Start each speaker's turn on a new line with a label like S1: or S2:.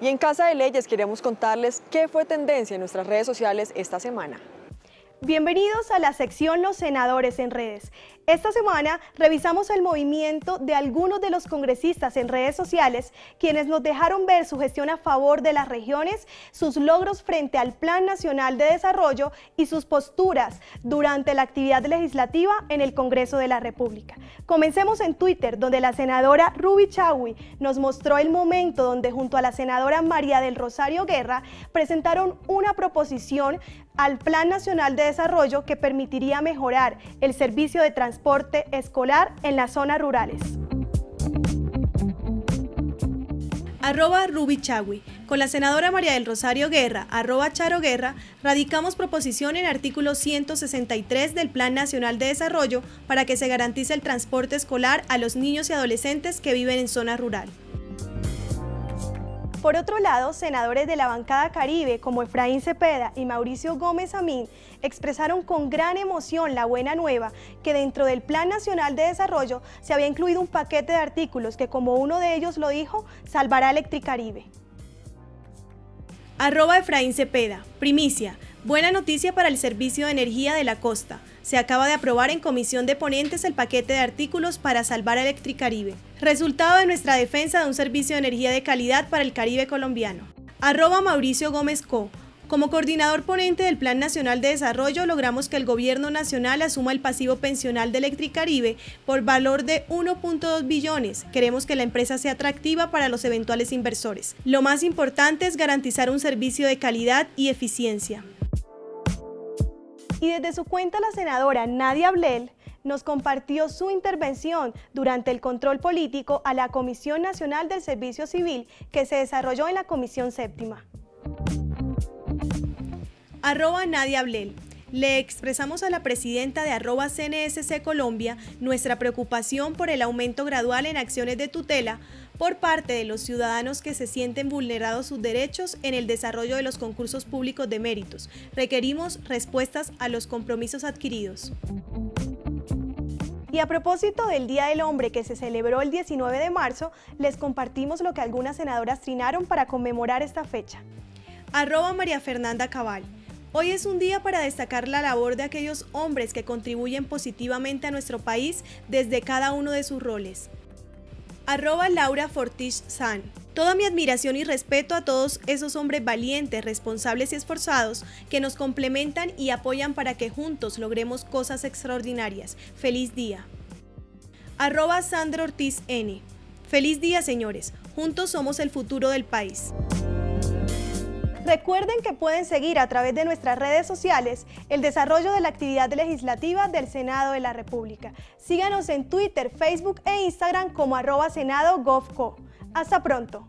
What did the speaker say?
S1: Y en Casa de Leyes queremos contarles qué fue tendencia en nuestras redes sociales esta semana.
S2: Bienvenidos a la sección Los senadores en redes. Esta semana revisamos el movimiento de algunos de los congresistas en redes sociales, quienes nos dejaron ver su gestión a favor de las regiones, sus logros frente al Plan Nacional de Desarrollo y sus posturas durante la actividad legislativa en el Congreso de la República. Comencemos en Twitter, donde la senadora Ruby Chagui nos mostró el momento donde junto a la senadora María del Rosario Guerra presentaron una proposición al Plan Nacional de Desarrollo que permitiría mejorar el servicio de transporte escolar en las zonas rurales.
S3: Arroba Ruby Chagui. Con la senadora María del Rosario Guerra, arroba Charo Guerra, radicamos proposición en artículo 163 del Plan Nacional de Desarrollo para que se garantice el transporte escolar a los niños y adolescentes que viven en zona rural.
S2: Por otro lado, senadores de la bancada Caribe como Efraín Cepeda y Mauricio Gómez Amín expresaron con gran emoción la buena nueva que dentro del Plan Nacional de Desarrollo se había incluido un paquete de artículos que, como uno de ellos lo dijo, salvará Electricaribe.
S3: Arroba Efraín Cepeda, primicia, buena noticia para el servicio de energía de la costa. Se acaba de aprobar en comisión de ponentes el paquete de artículos para salvar a Electricaribe resultado de nuestra defensa de un servicio de energía de calidad para el Caribe colombiano. Arroba Mauricio Gómez Co. Como coordinador ponente del Plan Nacional de Desarrollo, logramos que el Gobierno Nacional asuma el pasivo pensional de Electricaribe por valor de 1.2 billones. Queremos que la empresa sea atractiva para los eventuales inversores. Lo más importante es garantizar un servicio de calidad y eficiencia.
S2: Y desde su cuenta la senadora Nadia Blel nos compartió su intervención durante el control político a la Comisión Nacional del Servicio Civil que se desarrolló en la Comisión Séptima.
S3: Arroba Nadia Blel. Le expresamos a la presidenta de arroba CNSC Colombia nuestra preocupación por el aumento gradual en acciones de tutela por parte de los ciudadanos que se sienten vulnerados sus derechos en el desarrollo de los concursos públicos de méritos. Requerimos respuestas a los compromisos adquiridos.
S2: Y a propósito del Día del Hombre que se celebró el 19 de marzo, les compartimos lo que algunas senadoras trinaron para conmemorar esta fecha.
S3: Arroba María Fernanda Cabal. Hoy es un día para destacar la labor de aquellos hombres que contribuyen positivamente a nuestro país desde cada uno de sus roles. Arroba Laura Fortish San. Toda mi admiración y respeto a todos esos hombres valientes, responsables y esforzados que nos complementan y apoyan para que juntos logremos cosas extraordinarias. Feliz día. Arroba Sandro Ortiz N. Feliz día, señores. Juntos somos el futuro del país.
S2: Recuerden que pueden seguir a través de nuestras redes sociales el desarrollo de la actividad legislativa del Senado de la República. Síganos en Twitter, Facebook e Instagram como arroba Senado Hasta pronto.